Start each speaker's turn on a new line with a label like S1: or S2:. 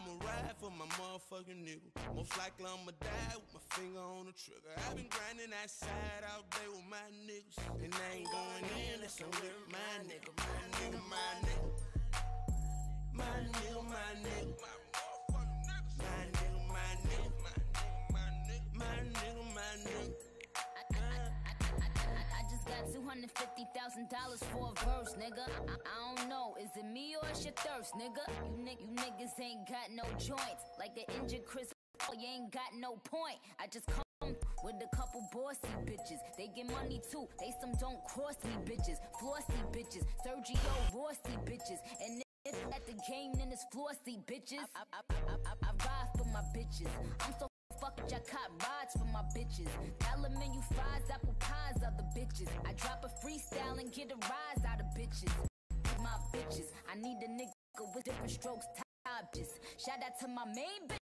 S1: I'ma ride for my motherfucking nigga. Most likely I'ma die with my finger on the trigger. i been grinding that side all day with my niggas. And I ain't going in, it's only my nigga, my nigga, my nigga. My nigga, my nigga. My niggas. My nigga,
S2: $250,000 for a verse, nigga. I, I, don't know, is it me or it's your thirst, nigga? You, ni- you niggas ain't got no joints. Like the injured Chris, oh, you ain't got no point. I just come with a couple bossy bitches. They get money too, they some don't cross me bitches. Flossy bitches, Sergio Rossi bitches. And if at the game, then it's flossy bitches. I, I, I, I, I ride for my bitches. I'm so fucked, I caught rides for my bitches. Dollar menu fries, apple pies, other bitches. I drop a freestyle and get a rise out of bitches. My bitches, I need a nigga with different strokes, top just. Shout out to my main bitch.